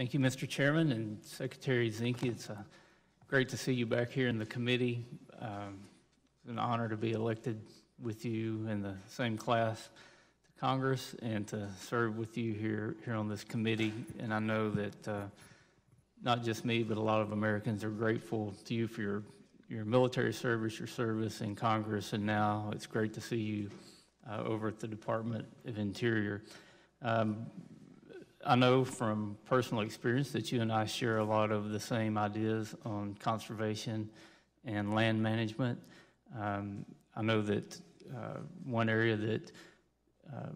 Thank you, Mr. Chairman and Secretary Zinke. It's uh, great to see you back here in the committee. Um, It's an honor to be elected with you in the same class to Congress and to serve with you here, here on this committee. And I know that uh, not just me, but a lot of Americans are grateful to you for your, your military service, your service in Congress, and now it's great to see you uh, over at the Department of Interior. Um, I know from personal experience that you and I share a lot of the same ideas on conservation and land management. Um, I know that uh, one area that uh,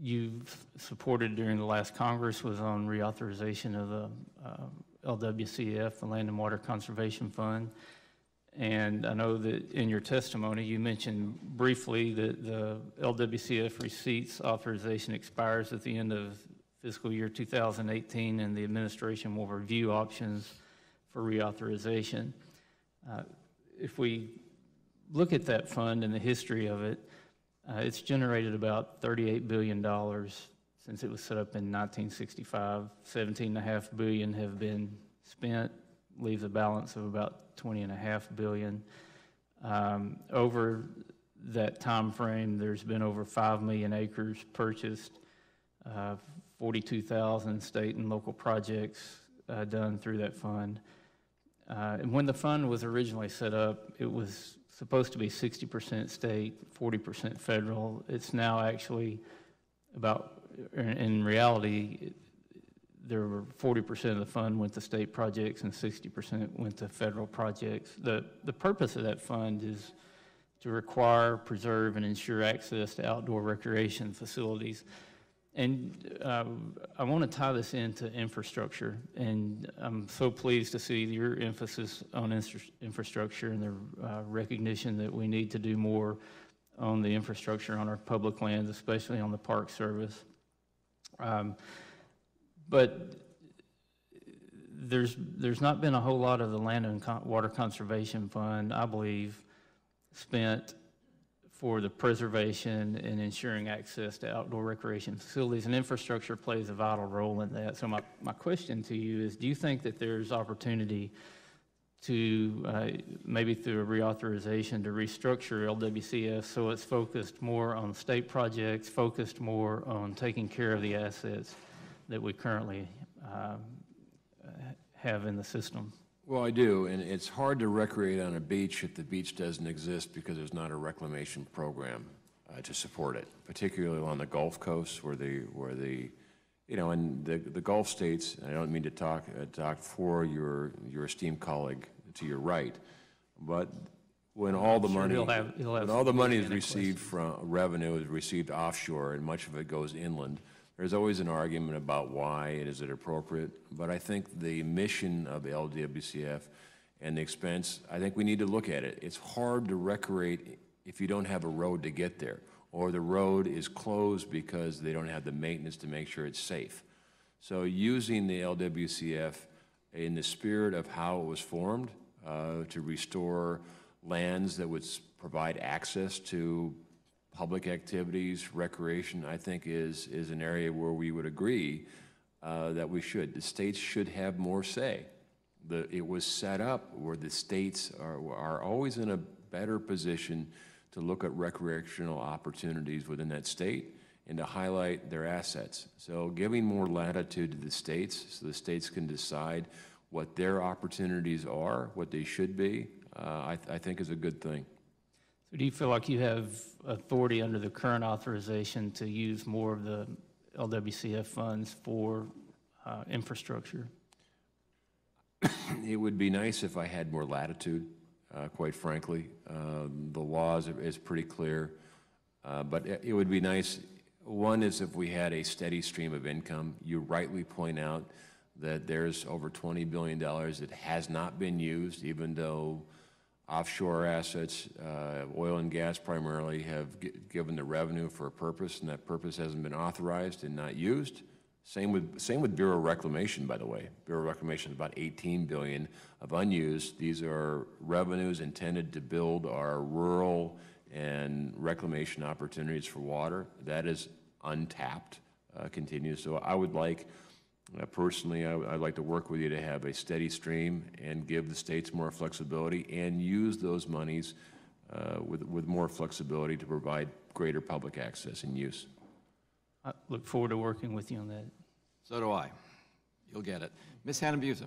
you've supported during the last Congress was on reauthorization of the uh, LWCF, the Land and Water Conservation Fund. And I know that in your testimony, you mentioned briefly that the LWCF receipts authorization expires at the end of fiscal year 2018, and the administration will review options for reauthorization. Uh, If we look at that fund and the history of it, uh, it's generated about $38 billion since it was set up in 1965. 17.5 billion have been spent, leaves a balance of about 20 and a half billion. Um, Over that time frame, there's been over 5 million acres purchased, uh, 42,000 state and local projects uh, done through that fund. Uh, And when the fund was originally set up, it was supposed to be 60% state, 40% federal. It's now actually about, in- in reality, it- there were 40% of the fund went to state projects and 60% went to federal projects. The, the purpose of that fund is to require, preserve, and ensure access to outdoor recreation facilities. And uh, I want to tie this into infrastructure, and I'm so pleased to see your emphasis on infrastructure and the uh, recognition that we need to do more on the infrastructure on our public lands, especially on the Park Service. Um, But there's, there's not been a whole lot of the Land and Con- Water Conservation Fund, I believe, spent for the preservation and ensuring access to outdoor recreation facilities, and infrastructure plays a vital role in that. So my, my question to you is, do you think that there's opportunity to, uh, maybe through a reauthorization, to restructure LWCF so it's focused more on state projects, focused more on taking care of the assets that we currently um, have in the system? Well, I do, and it's hard to recreate on a beach if the beach doesn't exist because there's not a reclamation program uh, to support it, particularly along the Gulf Coast where the, where the, you know, and the, the Gulf states, and I don't mean to talk, uh, talk for your, your esteemed colleague to your right, but when all the Sure, money, he'll have- he'll have all the money is received from, revenue is received offshore and much of it goes inland, there's always an argument about why and is it appropriate, but I think the mission of LWCF and the expense, I think we need to look at it. It's hard to recreate if you don't have a road to get there, or the road is closed because they don't have the maintenance to make sure it's safe. So using the LWCF in the spirit of how it was formed, uh, to restore lands that would provide access to public activities, recreation, I think is, is an area where we would agree uh, that we should. The states should have more say. The, it was set up where the states are, are always in a better position to look at recreational opportunities within that state and to highlight their assets. So giving more latitude to the states so the states can decide what their opportunities are, what they should be, uh, I, I think is a good thing. So do you feel like you have authority under the current authorization to use more of the LWCF funds for uh, infrastructure? It would be nice if I had more latitude, uh, quite frankly. Um, The laws is pretty clear, Uh, but it it would be nice, one is if we had a steady stream of income. You rightly point out that there's over $20 billion that has not been used, even though offshore assets, uh, oil and gas primarily, have gi- given the revenue for a purpose, and that purpose hasn't been authorized and not used. Same with, same with Bureau of Reclamation, by the way. Bureau of Reclamation is about 18 billion of unused. These are revenues intended to build our rural and reclamation opportunities for water. That is untapped, uh, continues. So I would like Uh, Personally, I- I'd like to work with you to have a steady stream and give the states more flexibility and use those monies uh, with, with more flexibility to provide greater public access and use. I look forward to working with you on that. So do I. You'll get it. Ms. Hanabusa.